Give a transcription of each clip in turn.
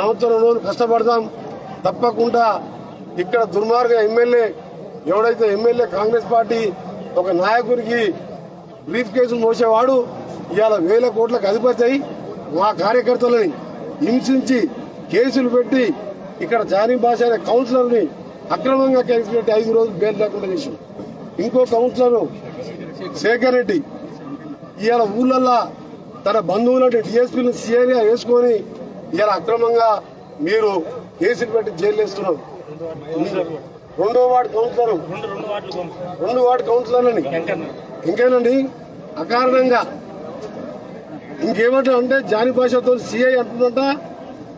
సంవత్సరం రోజులు కష్టపడదాం తప్పకుండా ఇక్కడ దుర్మార్గ ఎమ్మెల్యే ఎవడైతే ఎమ్మెల్యే కాంగ్రెస్ పార్టీ ఒక నాయకుడికి బ్రీఫ్ కేసులు మోసేవాడు ఇవాళ వేల కోట్లకు అధిపతి అయి మా కార్యకర్తలని హింసించి కేసులు పెట్టి ఇక్కడ జానీ భాష అనే కౌన్సిలర్ని అక్రమంగా కేసు పెట్టి ఐదు రోజులు బెయిల్ లేకుండా చేసి ఇంకో కౌన్సిలర్ శేఖర్ రెడ్డి. ఇవాళ ఊళ్ళల్లో తన బంధువులంటే డిఎస్పీని సీఏగా వేసుకొని ఇలా అక్రమంగా మీరు కేసులు పెట్టి జైలు వేస్తున్నారు రెండో వార్డు కౌన్సిలర్. రెండు వార్డు కౌన్సిలర్లని. ఇంకేనండి? అకారణంగా ఇంకేమంటా అంటే జాని భాషతో సీఐ అంటుందంట.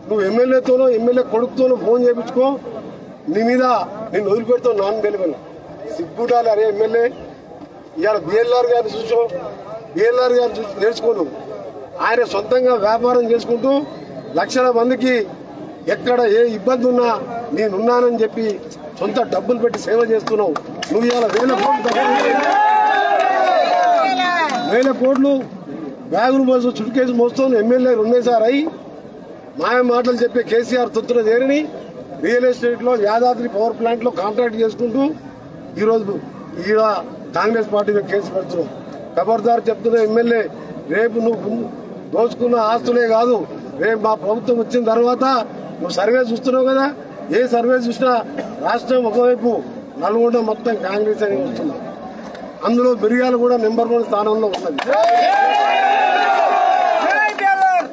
నువ్వు ఎమ్మెల్యేతోనో ఎమ్మెల్యే కొడుకుతోనో ఫోన్ చేయించుకో. నీ మీద నేను వదిలిపెడతావు నాన్ బెలివని సిగ్గుడాలి అరే ఎమ్మెల్యే. ఇవాళ బిఎల్ఆర్ గారిని చూసావు బిఎల్ఆర్ గారిని చూసి నేర్చుకోను ఆయన సొంతంగా వ్యాపారం చేసుకుంటూ లక్షల మందికి ఎక్కడ ఏ ఇబ్బంది ఉన్నా నేనున్నానని చెప్పి సొంత డబ్బులు పెట్టి సేవ చేస్తున్నావు. నువ్వు ఇవాళ వేల కోట్లు వేల కోట్లు బ్యాగులు మోసు చుట్టుకేసి మోస్తాను ఎమ్మెల్యేలు ఉండేసారు అయి మాయ మాటలు చెప్పే కేసీఆర్ తొత్తున చేరిని రియల్ ఎస్టేట్లో యాదాద్రి పవర్ ప్లాంట్లో కాంట్రాక్ట్ చేసుకుంటూ ఈ ఈడ కాంగ్రెస్ పార్టీ మీద కేసు పెడుతున్నాం. ఖబర్దార్ చెప్తున్న ఎమ్మెల్యే రేపు నువ్వు దోచుకున్న ఆస్తులే కాదు రేపు మా ప్రభుత్వం వచ్చిన తర్వాత నువ్వు సర్వే చూస్తున్నావు కదా? ఏ సర్వే చూసినా రాష్ట్రం ఒకవైపు నల్గొండ మొత్తం కాంగ్రెస్ అని వస్తుంది అందులో బిర్యాలు కూడా నెంబర్ వన్ స్థానంలో ఉన్నది.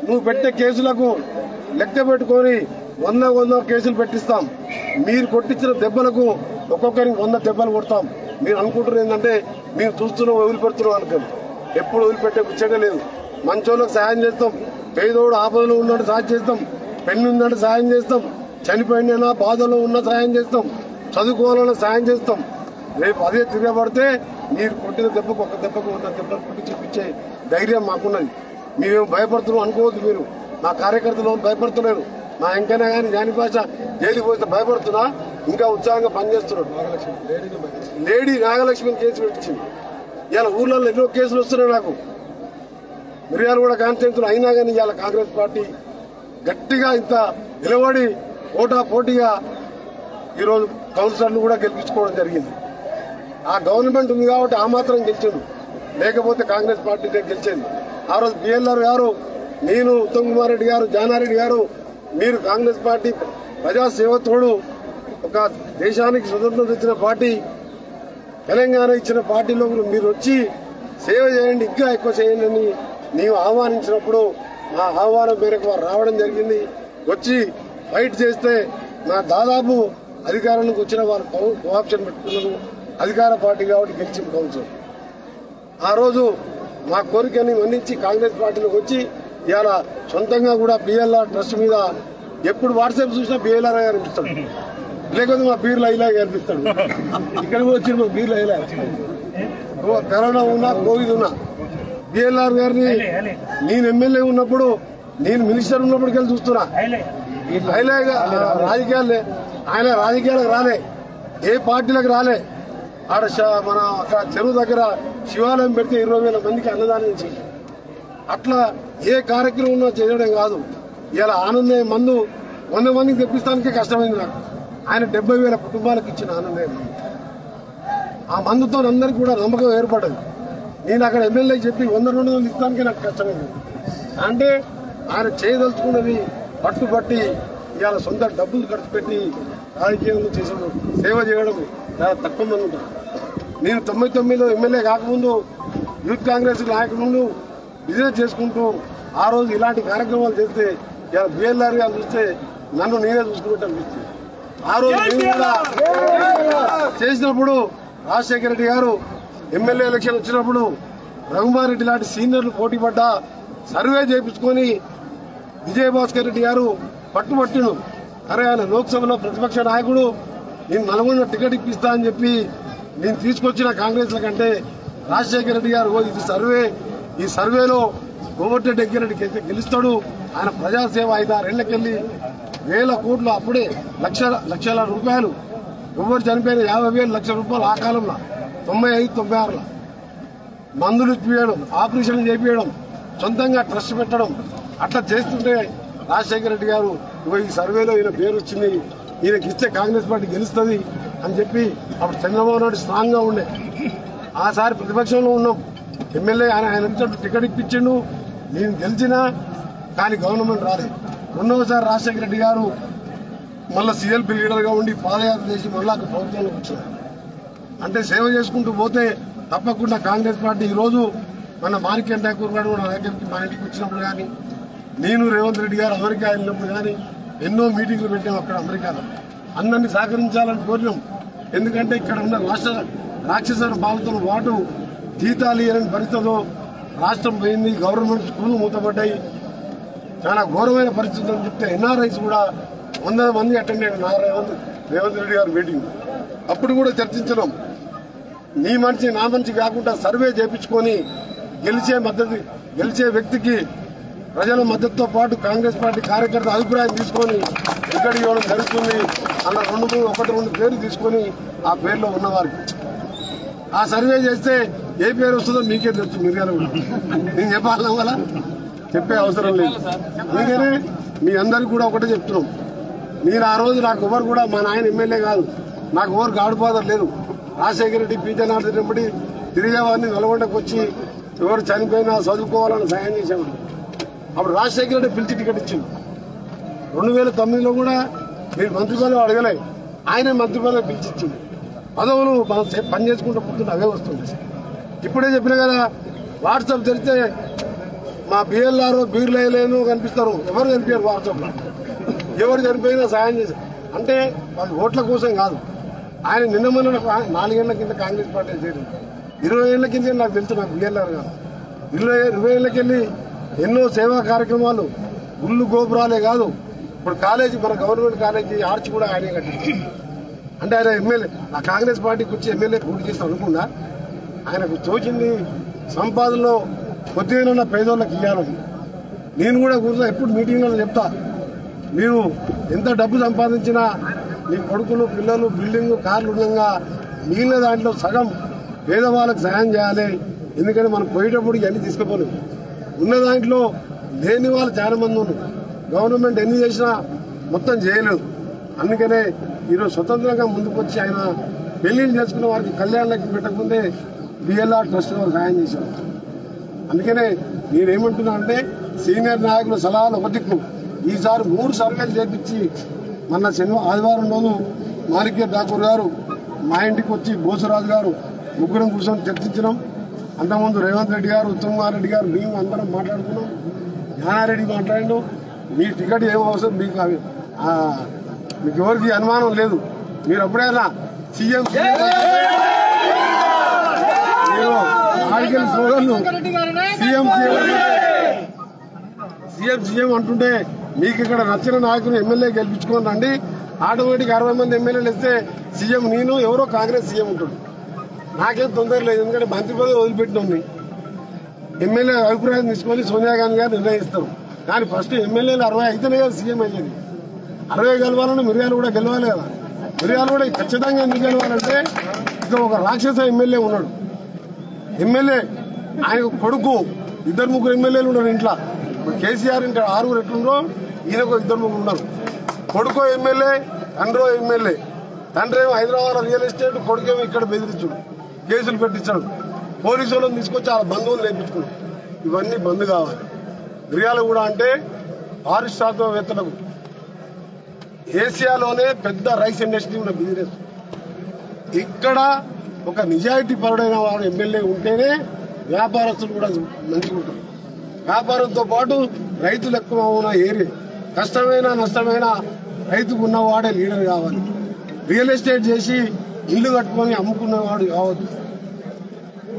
నువ్వు పెట్టే కేసులకు లెక్క పెట్టుకొని వంద వంద కేసులు పెట్టిస్తాం. మీరు కొట్టించిన దెబ్బలకు ఒక్కొక్కరికి వంద దెబ్బలు కొడతాం. మీరు అనుకుంటున్నారు ఏంటంటే మేము చూస్తున్నాం వదిలిపెడుతున్నాం అనుకోండి. ఎప్పుడు వదిలిపెట్టే ముచ్చటే లేదు. మంచోళ్ళకి సహాయం చేస్తాం. పేదోడు ఆపదలో ఉన్నట్టు సాయం చేస్తాం. పెళ్ళి ఉందంటే సాయం చేస్తాం. చనిపోయినా బాధలో ఉన్న సాయం చేస్తాం. చదువుకోవాలన్న సాయం చేస్తాం. రేపు అదే తిరగబడితే మీరు కొట్టిన దెబ్బకు ఒక దెబ్బకు వంద దెబ్బలు కొట్టి చూపించే ధైర్యం మాకున్నది. మేమేం భయపడుతున్నాం అనుకోవద్దు మీరు. నా కార్యకర్తలు భయపడుతున్నారు నా ఎంకైనా కానీ జాని భాష జైలుకి పోతే భయపడుతున్నా ఇంకా ఉత్సాహంగా పనిచేస్తున్నాడు. లేడీ నాగలక్ష్మి కేసు పెట్టించింది. ఇవాళ ఊర్లలో ఎన్నో కేసులు వస్తున్నాయి నాకు. మిర్యాలు కూడా కాన్స్టిట్యూన్సీలు అయినా కానీ ఇవాళ కాంగ్రెస్ పార్టీ గట్టిగా ఇంత నిలబడి పోటా పోటీగా ఈరోజు కౌన్సిలర్లు కూడా గెలిపించుకోవడం జరిగింది. ఆ గవర్నమెంట్ ఉంది కాబట్టి ఆ మాత్రం గెలిచిండు. లేకపోతే కాంగ్రెస్ పార్టీ గెలిచింది. ఆ రోజు బిఎల్ఆర్ గారు నేను ఉత్తమ్ కుమార్ రెడ్డి గారు జానారెడ్డి గారు మీరు కాంగ్రెస్ పార్టీ ప్రజాసేవతోడు ఒక దేశానికి స్వతంత్రం తెచ్చిన పార్టీ తెలంగాణ ఇచ్చిన పార్టీలో మీరు వచ్చి సేవ చేయండి ఇంకా ఎక్కువ చేయండి అని నీవు ఆహ్వానించినప్పుడు నా ఆహ్వానం మేరకు వారు రావడం జరిగింది. వచ్చి ఫైట్ చేస్తే నా దాదాపు అధికారంలోకి వచ్చిన వారు కోఆప్షన్ పెట్టుకున్నారు. అధికార పార్టీ కాబట్టి గెలిచిన కౌన్సిల్. ఆ రోజు మా కోరికని మన్నించి కాంగ్రెస్ పార్టీలోకి వచ్చి ఇవాళ సొంతంగా కూడా బిఎల్ఆర్ ట్రస్ట్ మీద ఎప్పుడు వాట్సాప్ చూసినా బిఎల్ఆర్ అనిపిస్తాడు లేకపోతే మా బీర్లు అయిలా కనిపిస్తాడు. ఇక్కడ వచ్చి మా బీర్లు అయిలా కరోనా ఉన్నా కోవిడ్ ఉన్నా. బిఎల్ఆర్ గారిని నేను ఎమ్మెల్యే ఉన్నప్పుడు నేను మినిస్టర్ ఉన్నప్పటికెళ్ళి చూస్తున్నా. అయిలాగా రాజకీయాలే. ఆయన రాజకీయాలకు రాలే. ఏ పార్టీలకు రాలే. ఆడ మన అక్కడ చెరువు దగ్గర శివాలయం పెడితే ఇరవై వేల మందికి అన్నదానం చేసి అట్లా ఏ కార్యక్రమం ఉన్నా చేయడం కాదు. ఇలా ఆనందయ్య మందు వంద మందికి తెప్పిస్తానికే కష్టమైంది నాకు. ఆయన డెబ్బై వేల కుటుంబాలకు ఇచ్చిన ఆనందయ్య మందు. ఆ మందుతో అందరికి కూడా నమ్మకం ఏర్పడ్డది నేను అక్కడ ఎమ్మెల్యేకి చెప్పి వంద రెండు వందలు ఇస్తానికి నాకు కష్టమైంది. అంటే ఆయన చేయదలుచుకున్నది పట్టుబట్టి ఇవాళ సొంత డబ్బులు ఖర్చు పెట్టి రాజకీయంలో చేసిన సేవ చేయడం చాలా తక్కువ మంది ఉంటారు. నేను తొంభై తొమ్మిదిలో ఎమ్మెల్యే కాకముందు యూత్ కాంగ్రెస్ నాయకులను బిజినెస్ చేసుకుంటూ ఆ రోజు ఇలాంటి కార్యక్రమాలు చేస్తే ఇలా బిఎల్ఆర్ గారు చూస్తే నన్ను నేనే చూసుకున్నట్టు అనిపిస్తుంది. ఆ రోజు నేను కూడా చేసినప్పుడు రాజశేఖర రెడ్డి గారు ఎమ్మెల్యే ఎలక్షన్ వచ్చినప్పుడు రఘుమారెడ్డి లాంటి సీనియర్లు పోటీ పడ్డా సర్వే చేయించుకొని విజయభాస్కర్ రెడ్డి గారు పట్టుబట్టిను అరే ఆయన లోక్సభలో ప్రతిపక్ష నాయకుడు నేను నల్గొండ టికెట్ ఇప్పిస్తా అని చెప్పి నేను తీసుకొచ్చిన కాంగ్రెస్ల కంటే రాజశేఖర రెడ్డి గారు "ఓ, ఇది సర్వే. ఈ సర్వేలో కోమటిరెడ్డి ఎగ్గిరెడ్డికి అయితే గెలుస్తాడు. ఆయన ప్రజాసేవ ఐదారేళ్ళకెళ్ళి వేల కోట్లు అప్పుడే లక్ష లక్షల రూపాయలు. ఎవరు చనిపోయిన యాభై వేలు లక్షల రూపాయలు ఆ కాలంలో. తొంభై ఐదు తొంభై ఆరులో మందులు ఇప్పియడం ఆపరేషన్లు చేపించడం సొంతంగా ట్రస్ట్ పెట్టడం అట్లా చేస్తుంటే రాజశేఖర రెడ్డి గారు ఈ సర్వేలో ఈయన పేరు వచ్చింది ఈయనకి ఇస్తే కాంగ్రెస్ పార్టీ గెలుస్తుంది అని చెప్పి అప్పుడు చంద్రబాబు నాయుడు స్ట్రాంగ్గా ఉండే. ఆసారి ప్రతిపక్షంలో ఉన్నాం. ఎమ్మెల్యే ఆయన ఆయన వచ్చినట్టు టికెట్ ఇప్పించిండు నేను గెలిచినా కానీ గవర్నమెంట్ రాలేదు. రెండవసారి రాజశేఖర రెడ్డి గారు మళ్ళీ సీఎల్పీ లీడర్గా ఉండి పాదయాత్ర చేసి మళ్ళా ప్రభుత్వంలోకి వచ్చినారు. అంటే సేవ చేసుకుంటూ పోతే తప్పకుండా కాంగ్రెస్ పార్టీ ఈ రోజు మన మాణిక్యం ఠాకూర్ గారు నా దగ్గరికి మా ఇంటికి వచ్చినప్పుడు కానీ నేను రేవంత్ రెడ్డి గారు అమెరికా వెళ్ళినప్పుడు కానీ ఎన్నో మీటింగ్లు పెట్టాం అక్కడ అమెరికాలో. అందరినీ సహకరించాలని కోరినాం. ఎందుకంటే ఇక్కడ ఉన్న రాష్ట్ర రాక్షస బాలతో పాటు జీతాలు ఇవ్వని పరిస్థితుల్లో రాష్ట్రం పోయింది గవర్నమెంట్ స్కూల్ మూతపడ్డాయి. చాలా ఘోరమైన పరిస్థితులు అని చెప్తే ఎన్ఆర్ఐస్ కూడా వందల మంది అటెండ్ అయ్యారు రేవంత్ రేవంత్ రెడ్డి గారి మీటింగ్. అప్పుడు కూడా చర్చించడం. నీ మనిషి నా మనిషి కాకుండా సర్వే చేపించుకొని గెలిచే మద్దతు గెలిచే వ్యక్తికి ప్రజల మద్దతుతో పాటు కాంగ్రెస్ పార్టీ కార్యకర్త అభిప్రాయం తీసుకొని టికెట్ ఇవ్వడం జరుగుతుంది అన్న రెండు మూడు ఒకటి రెండు పేర్లు తీసుకొని ఆ పేర్లో ఉన్నవారికి. ఆ సర్వే చేస్తే ఏ పేరు వస్తుందో మీకే తెలుసు మీరు కూడా. నేను చెప్పాలన్నా వల్ల చెప్పే అవసరం లేదు. అందుకనే మీ అందరికి కూడా ఒకటే చెప్తున్నాం. మీరు ఆ రోజు నాకు ఎవరు కూడా మా నాయన ఎమ్మెల్యే కాదు. నాకు ఎవరు గాడు లేదు. రాజశేఖర రెడ్డి పీజనాథ్ బట్టి తిరిగేవాడిని నల్గొండకు వచ్చి ఎవరు చనిపోయినా చదువుకోవాలని సహాయం చేసేవాడు. అప్పుడు రాజశేఖర రెడ్డి పిలిచి టికెట్ ఇచ్చింది రెండు వేల తొమ్మిదిలో కూడా మీరు మంత్రి పదవి అడగలే. ఆయనే మంత్రి పదవి పిలిచిచ్చింది పదవులు మనం పని చేసుకుంటూ పుట్టిన అవే వస్తుంది ఇప్పుడే చెప్పిన కదా వాట్సాప్ తెరిస్తే మా బిఎల్ఆర్ బీర్లేను కనిపిస్తారు. ఎవరు కనిపించారు వాట్సాప్లో? ఎవరు చనిపోయినా సహాయం చేశారు అంటే వాళ్ళు ఓట్ల కోసం కాదు. ఆయన నిన్న మొన్న నాలుగేళ్ళ కింద కాంగ్రెస్ పార్టీ చేరింది. ఇరవై ఏళ్ళ కింద నాకు తెలుసు నాకు బిఎల్ఆర్ గారు. ఇరవై ఇరవై ఏళ్ళకెళ్ళి ఎన్నో సేవా కార్యక్రమాలు గుళ్ళు గోపురాలే కాదు ఇప్పుడు కాలేజీ మన గవర్నమెంట్ కాలేజీ ఆర్చ్ కూడా ఆయనే కట్టించారు అంటే ఆయన ఎమ్మెల్యే ఆ కాంగ్రెస్ పార్టీకి వచ్చి ఎమ్మెల్యే పోటీ చేస్తాం అనుకున్నా ఆయనకు తోచింది సంపాదనలో కొద్దిగా పేదోళ్ళకి ఇవ్వాలని నేను కూడా కూర్చో ఎప్పుడు మీటింగ్లో చెప్తా మీరు ఎంత డబ్బు సంపాదించినా మీ కొడుకులు పిల్లలు బిల్డింగ్ కార్లు ఉండగా మిగిలిన దాంట్లో సగం పేదవాళ్ళకి సాయం చేయాలి. ఎందుకంటే మనం పోయేటప్పుడు ఇవన్నీ తీసుకుపోలేము ఉన్న దాంట్లో లేని వాళ్ళు చాలా మంది ఉన్నారు. గవర్నమెంట్ ఎన్ని చేసినా మొత్తం చేయలేదు. అందుకనే ఈరోజు స్వతంత్రంగా ముందుకు వచ్చి ఆయన పెళ్ళిళ్ళు చేసుకున్న వారికి కళ్యాణాలకి పెట్టకముందే బిఎల్ఆర్ ట్రస్ట్ వారు సాయం చేశారు. అందుకనే నేనేమంటున్నా అంటే సీనియర్ నాయకుల సలహాలు ఒక ఈసారి మూడు సర్వేలు చేపించి మొన్న శనివారం ఆదివారం రోజు మాణిక్య ఠాకూర్ గారు మా ఇంటికి వచ్చి బోసరాజు గారు ముగ్గురం కూర్చొని చర్చించినాం. అంతకుముందు రేవంత్ రెడ్డి గారు ఉత్తమ్ కుమార్ రెడ్డి గారు మేము అందరం మాట్లాడుకున్నాం. జ్ఞానారెడ్డి మాట్లాడిండు మీ టికెట్ ఏం అవసరం? మీకు అవి- మీకు ఎవరికి అనుమానం లేదు. మీరు ఎప్పుడైనా సీఎం మీరు ఆడికెళ్ళి స్లోగన్లు సీఎం సీఎం సీఎం సీఎం అంటుంటే మీకు ఇక్కడ నచ్చిన నాయకులు ఎమ్మెల్యే గెలిపించుకొని రండి. ఆటోమేటిక్ అరవై మంది ఎమ్మెల్యేలు ఇస్తే సీఎం నేను ఎవరో కాంగ్రెస్ సీఎం ఉంటుంది నాకేం తొందర లేదు ఎందుకంటే మంత్రి పదవి వదిలిపెట్టినాం ఎమ్మెల్యే అభిప్రాయం తీసుకొని సోనియా గాంధీ గారు నిర్ణయిస్తారు. కానీ ఫస్ట్ ఎమ్మెల్యేలు అరవై అయితేనే కదా సీఎం అయ్యేది. అరవై గెలవాలని మిర్యాలు కూడా గెలవాలి కదా. మిర్యాలు కూడా ఖచ్చితంగా ఎందుకు గెలవాలంటే ఇక ఒక రాక్షస ఎమ్మెల్యే ఉన్నాడు. ఎమ్మెల్యే ఆయన కొడుకు ఇద్దరు ముగ్గురు ఎమ్మెల్యేలు ఉన్నారు ఇంట్లో. ఇప్పుడు కేసీఆర్ ఇంకా ఆరుగురు ఎట్లుండో ఈయనకు ఇద్దరు ముగ్గురు ఉన్నారు. కొడుకో ఎమ్మెల్యే తండ్రో ఎమ్మెల్యే. తండ్రి ఏమో హైదరాబాద్ రియల్ ఎస్టేట్ కొడుకేమో ఇక్కడ బెదిరించాడు. కేసులు పెట్టించాడు. పోలీసు వాళ్ళని తీసుకొచ్చి ఆ బంధువులు నేర్పించుకున్నాడు ఇవన్నీ బంద్ కావాలి. మిర్యాలు కూడా అంటే పారిశ్రామికవేత్తలకు ఏసియాలోనే పెద్ద రైస్ ఇండస్ట్రీ ఉన్న బిజినెస్. ఇక్కడ ఒక నిజాయితీ పరుడైన వాడు ఎమ్మెల్యే ఉంటేనే వ్యాపారస్తులు కూడా మంచిగా ఉంటారు వ్యాపారంతో పాటు రైతులు ఎక్కువ ఉన్న ఏరియా. కష్టమైన నష్టమైన రైతుకు ఉన్నవాడే లీడర్ కావాలి. రియల్ ఎస్టేట్ చేసి ఇల్లు కట్టుకొని అమ్ముకున్నవాడు కావద్దు.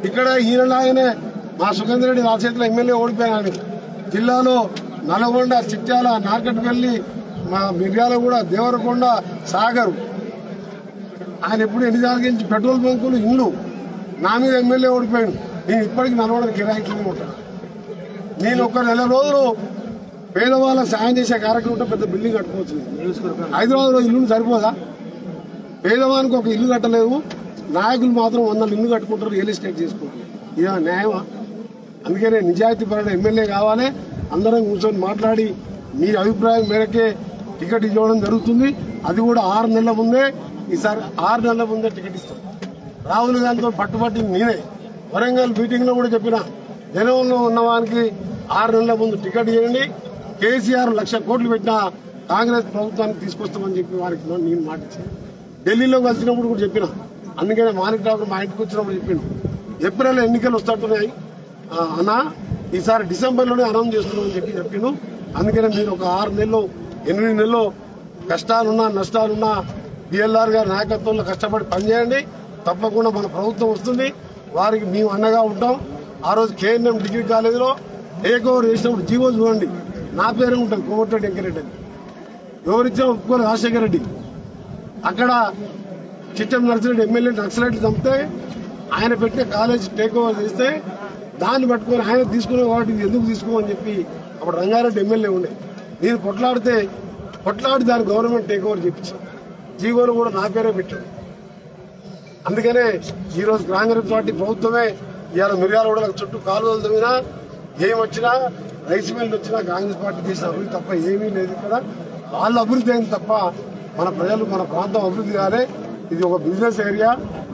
ఇక్కడ ఈయనలాగానే మా సుఖేందర్ రెడ్డి నా చేతిలో ఎమ్మెల్యే ఓడిపోయాడు జిల్లాలో నల్గొండ చిట్యాల నార్కట్పల్లి మా మిర్యాల కూడా దేవరకొండ సాగర్. ఆయన ఎప్పుడు ఎన్ని జరిగించి పెట్రోల్ బంకులు ఇల్లు నా మీద ఎమ్మెల్యే ఓడిపోయాడు. నేను ఇప్పటికి నల్గొండ కిరాయికి ఉంటాను నేను ఒక నెల రోజులు పేదవాళ్ళకి సాయం చేసే కార్యక్రమం ఉంటే పెద్ద బిల్డింగ్ కట్టుకోవచ్చు హైదరాబాద్లో ఇల్లు సరిపోదా? పేదవానికి ఒక ఇల్లు కట్టలేదు నాయకులు మాత్రం వందలు ఇల్లు కట్టుకుంటారు రియల్ ఎస్టేట్ చేసుకుంటారు ఇదా న్యాయమా? అందుకనే నిజాయితీ పరుడు ఎమ్మెల్యే కావాలి. అందరం కూర్చొని మాట్లాడి మీ అభిప్రాయం మేరకే టికెట్ ఇవ్వడం జరుగుతుంది. అది కూడా ఆరు నెలల ముందే. ఈసారి ఆరు నెలల ముందే టికెట్ ఇస్తాం. రాహుల్ గాంధీతో పట్టుబట్టి నేనే. వరంగల్ మీటింగ్లో కూడా చెప్పిన. జనంలో ఉన్న వారికి ఆరు నెలల ముందు టికెట్ ఇవ్వండి. కేసీఆర్ లక్ష కోట్లు పెట్టిన కాంగ్రెస్ ప్రభుత్వానికి తీసుకొస్తామని చెప్పి వారికి నేను మాట ఇచ్చాను. ఢిల్లీలో కలిసినప్పుడు కూడా చెప్పిన. అందుకనే మాణిక్ రావు మా ఇంటికి వచ్చినప్పుడు చెప్పిండు ఏప్రిల్ ఎన్నికలు వస్తుంటున్నాయి. అన్నా ఈసారి డిసెంబర్లోనే అనౌన్స్ చేస్తున్నామని చెప్పి చెప్పిండు అందుకనే మీరు ఒక ఆరు నెలలు ఎనిమిది నెలలు కష్టాలున్నా నష్టాలున్నా డిఎల్ఆర్ గారి నాయకత్వంలో కష్టపడి పనిచేయండి. తప్పకుండా మన ప్రభుత్వం వస్తుంది. వారికి మేము అండగా ఉంటాం. ఆ రోజు కేఎన్ఎం డిగ్రీ కాలేజీలో టేక్ ఓవర్ చేసినప్పుడు జీవో చూడండి. నా పేరే ఉంటుంది కోమటిరెడ్డి వెంకరెడ్డి అని. ఎవరిచ్చినా ఒప్పుకోరు రాజశేఖర రెడ్డి. అక్కడ చిట్టం నర్సిరెడ్డి ఎమ్మెల్యే నక్సలైట్లు చంపితే ఆయన పెట్టిన కాలేజ్ టేక్ ఓవర్ చేస్తే దాన్ని పట్టుకొని ఆయన తీసుకునే వాటి ఎందుకు తీసుకోమని చెప్పి అప్పుడు రంగారెడ్డి ఎమ్మెల్యే ఉండే. నేను కొట్లాడితే కొట్లాడి దాని గవర్నమెంట్ టేక్ ఓవర్ చెప్పించాను జీవోలు కూడా నా పేరే పెట్టాడు అందుకనే ఈరోజు కాంగ్రెస్ పార్టీ ప్రభుత్వమే ఇవాళ మిర్యాల కూడా చుట్టూ కాలువలు తవ్వినా ఏమొచ్చినా రైస్ మిల్లు వచ్చినా కాంగ్రెస్ పార్టీ చేసిన అభివృద్ధి తప్ప ఏమీ లేదు ఇక్కడ. వాళ్ళ అభివృద్ధి అయింది తప్ప మన ప్రజలు మన ప్రాంతం అభివృద్ధి కాలే. ఇది ఒక బిజినెస్ ఏరియా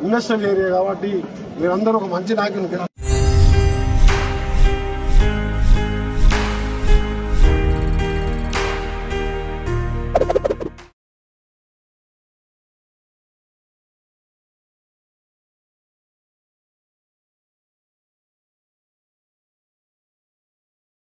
ఇండస్ట్రియల్ ఏరియా కాబట్టి మీరందరూ ఒక మంచి నాయకుని